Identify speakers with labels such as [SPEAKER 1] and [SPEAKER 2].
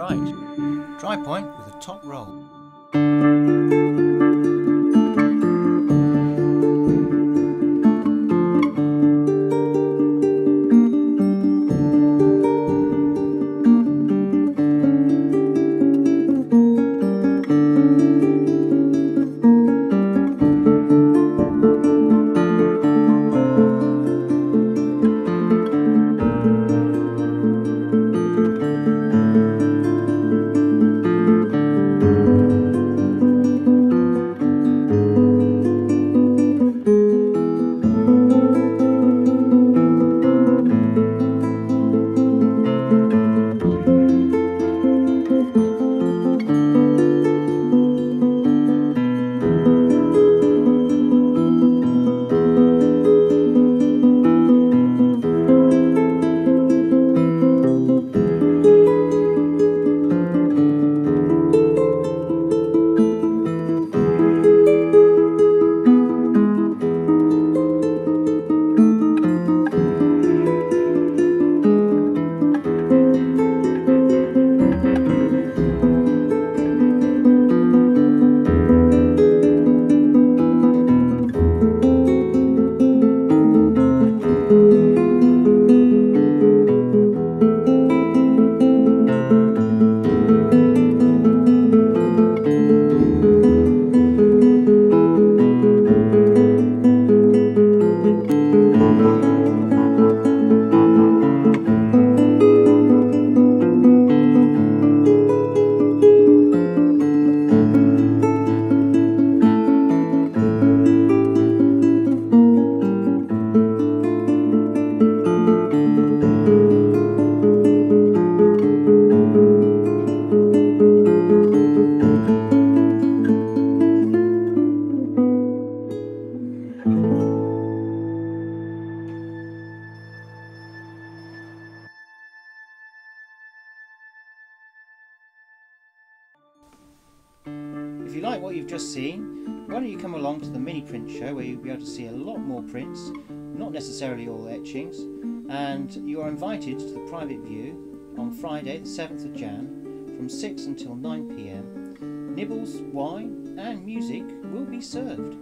[SPEAKER 1] right. Dry point with a top roll. If you like what you've just seen, why don't you come along to the mini print show where you'll be able to see a lot more prints, not necessarily all etchings, and you are invited to the private view on Friday the 7th of Jan from 6 until 9pm. Nibbles, wine and music will be served.